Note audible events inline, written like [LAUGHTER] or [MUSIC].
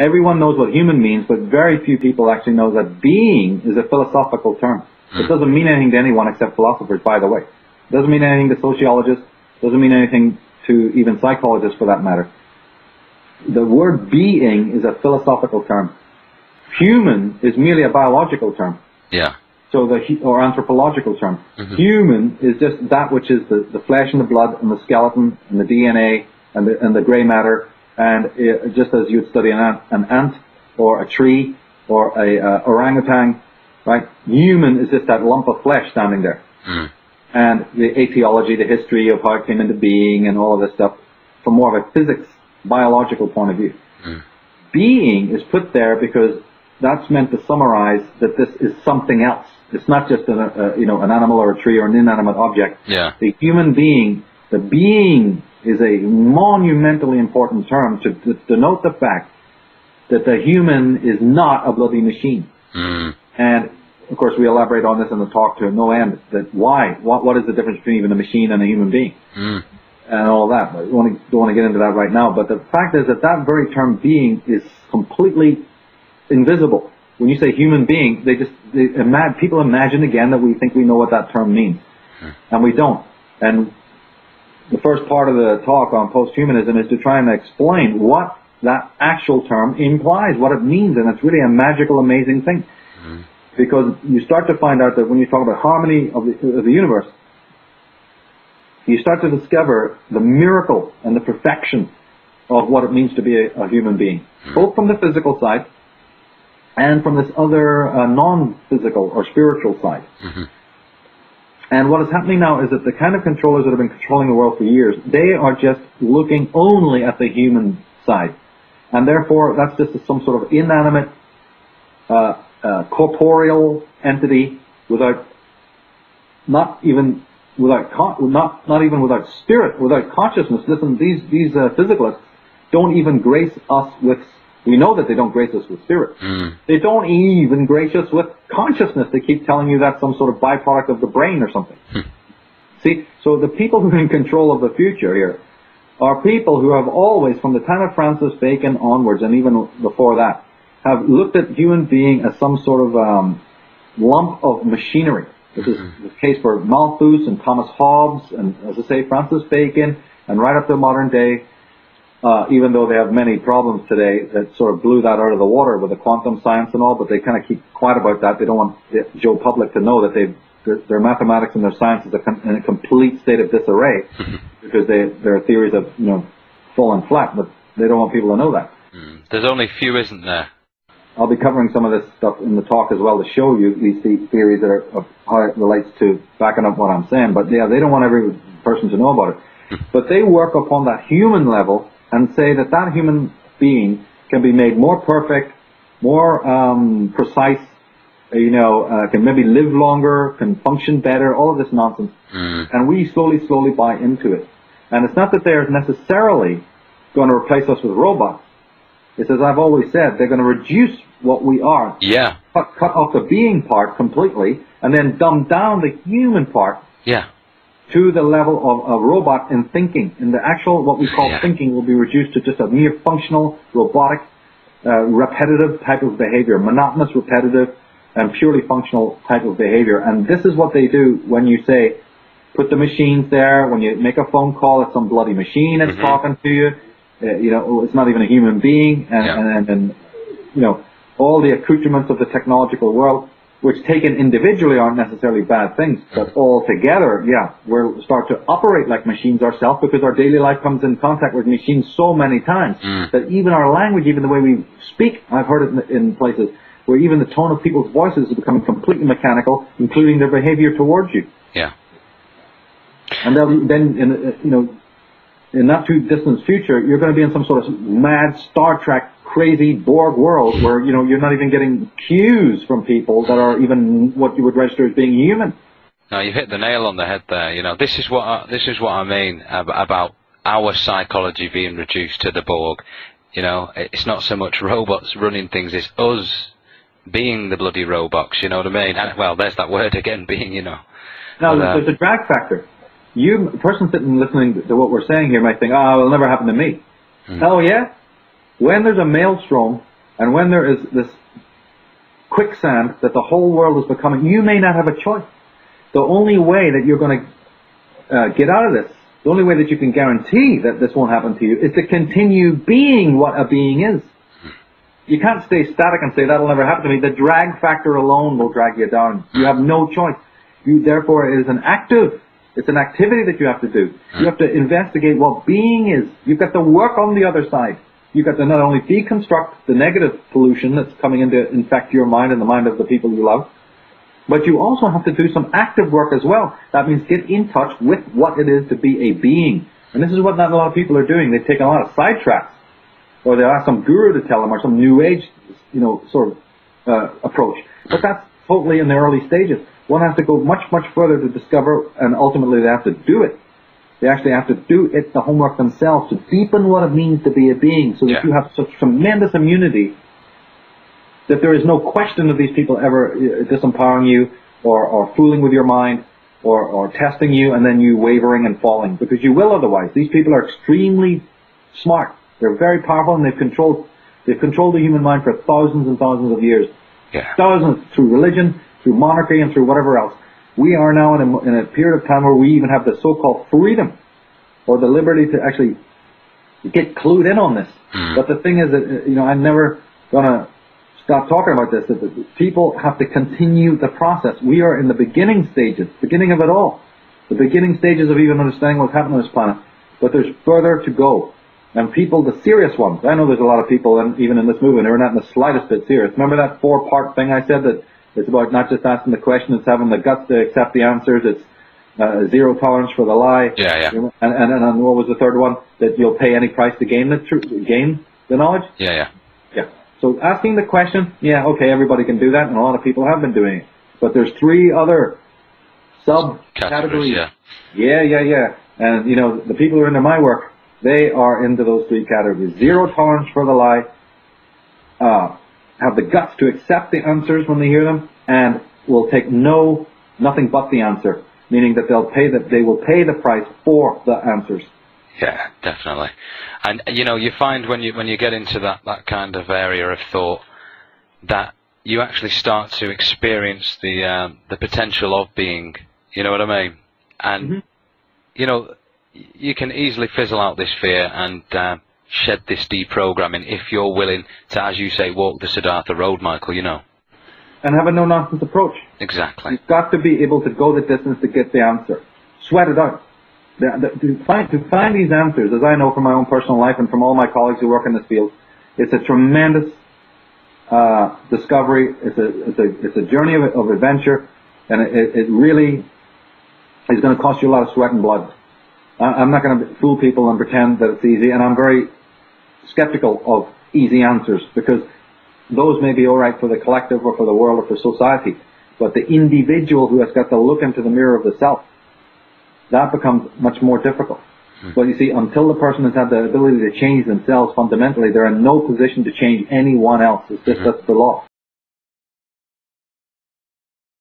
everyone knows what human means, but very few people actually know that being is a philosophical term. It hmm. doesn't mean anything to anyone except philosophers, by the way. It doesn't mean anything to sociologists. Doesn't mean anything to even psychologists, for that matter. The word being is a philosophical term. Human is merely a biological term. Yeah. So the or anthropological term. Mm-hmm. Human is just that which is the, the flesh and the blood and the skeleton and the DNA and the and the grey matter. And it, just as you'd study an ant, an ant or a tree or a uh, orangutan, right? Human is just that lump of flesh standing there. Mm. And the etiology, the history of how it came into being, and all of this stuff, from more of a physics, biological point of view. Being is put there because that's meant to summarize that this is something else. It's not just an, uh, you know, an animal or a tree or an inanimate object. Yeah. The human being, the being is a monumentally important term to, to denote the fact that the human is not a bloody machine. Mm. And of course, we elaborate on this in the talk to no end. That why? What? What is the difference between even a machine and a human being? Mm. And all that. But we don't want to, don't want to get into that right now. But the fact is that that very term "being" is completely invisible. When you say human being, they just they people imagine again that we think we know what that term means, and we don't. And the first part of the talk on post-humanism is to try and explain what that actual term implies, what it means, and it's really a magical, amazing thing. Mm-hmm. Because you start to find out that when you talk about harmony of the, of the universe, you start to discover the miracle and the perfection of what it means to be a, a human being, mm-hmm. both from the physical side and from this other uh, non-physical or spiritual side. Mm-hmm. And what is happening now is that the kind of controllers that have been controlling the world for years, they are just looking only at the human side. And therefore, that's just some sort of inanimate, uh, uh, corporeal entity without, not even without, not, not even without spirit, without consciousness. Listen, these, these uh, physicalists don't even grace us with, we know that they don't grace us with spirit. Hmm. They don't even grace us with consciousness. They keep telling you that's some sort of byproduct of the brain or something. Hmm. See, so the people who are in control of the future here are people who have always, from the time of Francis Bacon onwards, and even before that, have looked at human being as some sort of um, lump of machinery. This is hmm. the case for Malthus and Thomas Hobbes, and as I say, Francis Bacon, and right up to modern day, uh, even though they have many problems today that sort of blew that out of the water with the quantum science and all, but they kind of keep quiet about that. They don't want the Joe public to know that they their, their mathematics and their science is a com- in a complete state of disarray [LAUGHS] hmm. because they, their theories have you know fallen flat, but they don't want people to know that. Hmm. There's only few, isn't there? I'll be covering some of this stuff in the talk as well to show you these the- theories that are of how it relates to backing up what I'm saying. But yeah, they don't want every person to know about it. Hmm. But they work upon that human level and say that that human being can be made more perfect, more um, precise, uh, you know, uh, can maybe live longer, can function better, all of this nonsense. And we slowly, slowly buy into it. And it's not that they're necessarily going to replace us with robots. It's as I've always said, they're going to reduce what we are, Yeah. cut, cut off the being part completely, and then dumb down the human part Yeah. To the level of a robot in thinking. And the actual, what we call Yeah. thinking, will be reduced to just a mere functional, robotic, uh, repetitive type of behavior, monotonous, repetitive, and purely functional type of behavior. And this is what they do when you say, put the machines there. When you make a phone call, it's some bloody machine that's talking to you. Uh, you know, it's not even a human being. And, Yeah. and, and, and, you know, all the accoutrements of the technological world, which taken individually aren't necessarily bad things, but all together, yeah, we'll start to operate like machines ourselves because our daily life comes in contact with machines so many times that even our language, even the way we speak, I've heard it in, in places where even the tone of people's voices is becoming completely mechanical, including their behavior towards you. Yeah. And they'll then, uh, you know, in not too distant future, you're going to be in some sort of mad Star Trek crazy Borg world where, you know, you're not even getting cues from people that are even what you would register as being human. No, you hit the nail on the head there. You know, this is what I, this is what I mean ab- about our psychology being reduced to the Borg. You know, it's not so much robots running things; it's us being the bloody robots. You know what I mean? And, well, there's that word again, being. You know. Now, Well, uh, there's a drag factor. You, person sitting listening to what we're saying here might think, oh, it'll never happen to me. Hmm. Oh, yeah? When there's a maelstrom And when there is this quicksand that the whole world is becoming, you may not have a choice. The only way that you're going to uh, get out of this, the only way that you can guarantee that this won't happen to you is to continue being what a being is. You can't stay static and say that'll never happen to me. The drag factor alone will drag you down. You have no choice. You therefore it is an active it's an activity that you have to do. You have to investigate what being is. You've got to work on the other side. You've got to not only deconstruct the negative pollution that's coming in to infect your mind and the mind of the people you love, but you also have to do some active work as well. That means get in touch with what it is to be a being. And this is what not a lot of people are doing. They take a lot of sidetracks. Or they ask some guru to tell them or some new age, you know, sort of uh, approach. But that's totally in the early stages. One has to go much, much further to discover, and ultimately they have to do it. They actually have to do it, the homework themselves, to deepen what it means to be a being, so that Yeah. you have such tremendous immunity that there is no question of these people ever uh, disempowering you, or, or fooling with your mind, or, or testing you, and then you wavering and falling, because you will otherwise. These people are extremely smart. They're very powerful, and they've controlled, they've controlled the human mind for thousands and thousands of years Yeah. thousands through religion, through monarchy, and through whatever else. We are now in a, in a period of time where we even have the so-called freedom or the liberty to actually get clued in on this. Hmm. But the thing is that, you know, I'm never gonna stop talking about this, that the- people have to continue the process. We are in the beginning stages, beginning of it all. The beginning stages of even understanding what's happening on this planet. But there's further to go. And people, the serious ones, I know there's a lot of people, and even in this movement, who are not in the slightest bit serious. Remember that four-part thing I said that it's about not just asking the question, it's having the guts to accept the answers, it's uh, zero tolerance for the lie. Yeah, yeah. And, and, and, what was the third one? That you'll pay any price to gain the truth, gain the knowledge? Yeah, yeah. Yeah. So asking the question, yeah, okay, everybody can do that, and a lot of people have been doing it. But there's three other sub Categories, yeah. Yeah, yeah, yeah. And you know, the people who are into my work, they are into those three categories. Zero tolerance for the lie, uh, have the guts to accept the answers when they hear them, and will take no, nothing but the answer. Meaning that they'll pay that they will pay the price for the answers. Yeah, definitely. And you know, you find when you when you get into that that kind of area of thought that you actually start to experience the um, the potential of being. You know what I mean? And Mhm. you know, you can easily fizzle out this fear and uh, shed this deprogramming if you're willing to, as you say, walk the Siddhartha road, Michael. You know And have a no nonsense approach. exactly. You've got to be able to go the distance to get the answer. Sweat it out. The, the, to, find, to find these answers, as I know from my own personal life and from all my colleagues who work in this field, it's a tremendous uh, discovery. It's a, it's a, it's a journey of, of adventure, and it, it really is going to cost you a lot of sweat and blood. I, I'm not going to fool people and pretend that it's easy, and I'm very skeptical of easy answers because those may be all right for the collective or for the world or for society, but the individual who has got to look into the mirror of the self, that becomes much more difficult. Hmm. But you see, until the person has had the ability to change themselves fundamentally, they're in no position to change anyone else. It's just mm-hmm. that's the law.